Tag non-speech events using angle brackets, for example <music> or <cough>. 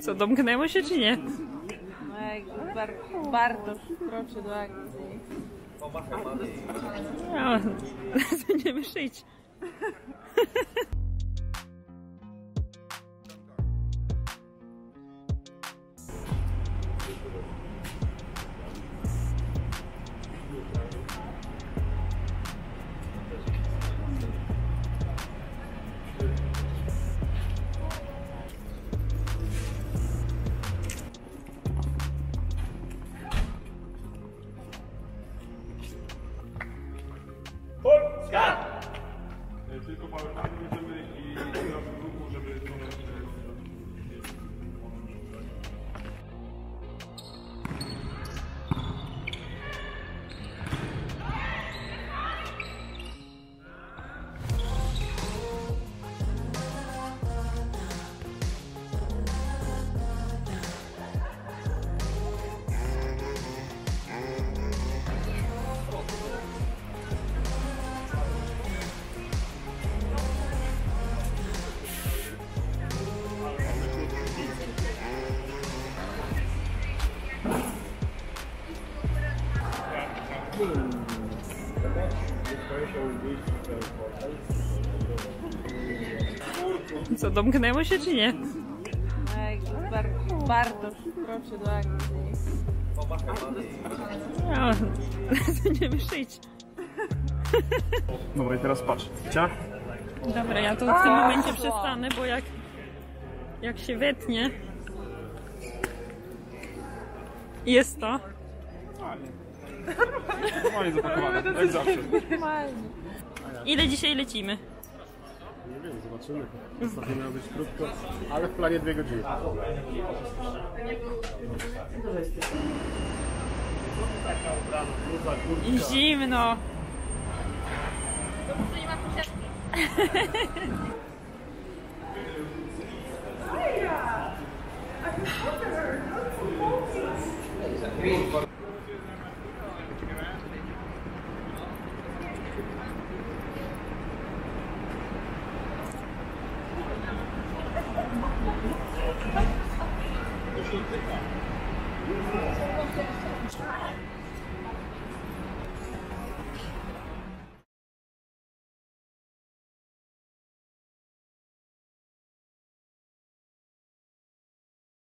Co, domknęło się czy nie? No bar Bartosz kroczy do akcji. No, <laughs> będziemy szyć. <laughs> Co, domknęło się czy nie? No jak bar Bartosz kroczy do akcji. No, <laughs> będziemy szyć. Dobra i teraz patrz. Cia? Dobra, ja tu w tym momencie przestanę, bo jak, jak się wetnie, jest to. Normalnie zapakowane, jak zawsze. Normalnie. Ile dzisiaj lecimy? Nie wiem, zobaczymy. Ostatnio miało być krótko, ale w planie dwie godziny. I Zimno. Dobrze, nie ma kusiarki. school kickoff.